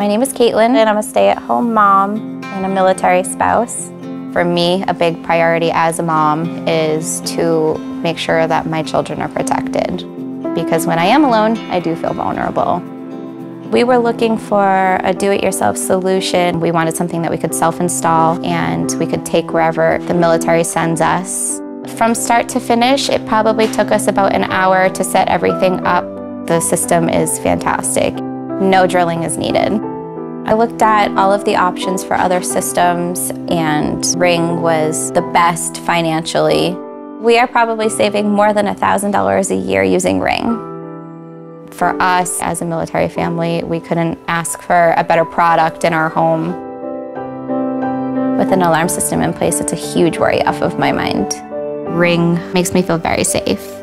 My name is Kaitlyn, and I'm a stay-at-home mom and a military spouse. For me, a big priority as a mom is to make sure that my children are protected. Because when I am alone, I do feel vulnerable. We were looking for a do-it-yourself solution. We wanted something that we could self-install and we could take wherever the military sends us. From start to finish, it probably took us about an hour to set everything up. The system is fantastic. No drilling is needed. I looked at all of the options for other systems and Ring was the best financially. We are probably saving more than $1,000 a year using Ring. For us as a military family, we couldn't ask for a better product in our home. With an alarm system in place, it's a huge worry off of my mind. Ring makes me feel very safe.